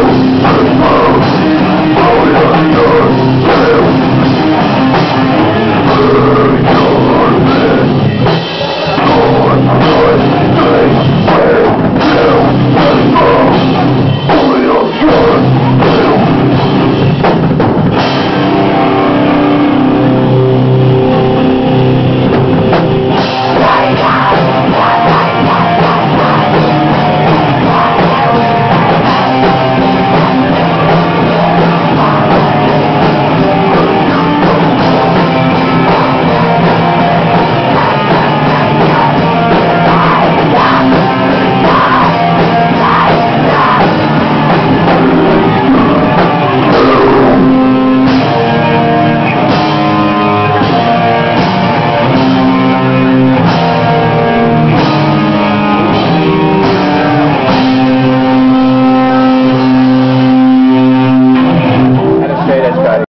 Oh,